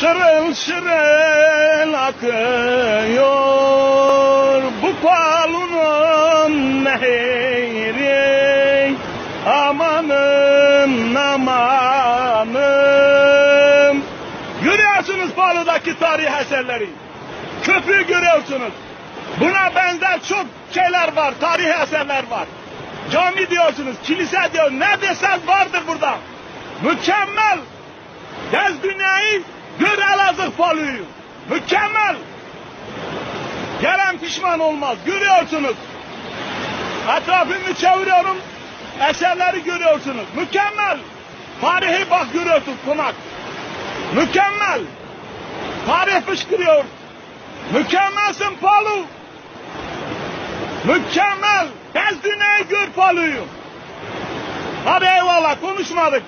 Şırıl şırıl akıyor bu palunun nehri Amanım amanım Görüyorsunuz paludaki tarih eserleri Köprü görüyorsunuz Buna benzer çok şeyler var, tarih eserler var. Cami diyorsunuz, kilise diyor, ne desen vardır burada. Mükemmel. Gez dünyayı, gör Palu'yu. Mükemmel. Gelen pişman olmaz, görüyorsunuz. Etrafımı çeviriyorum, eserleri görüyorsunuz. Mükemmel. Tarihi bak görüyorsunuz konak. Mükemmel. Tarih fışkırıyor. Mükemmelsin Palu. Mükemmel. Gez dünyayı gör Palu'yu. Hadi eyvallah konuşmadık.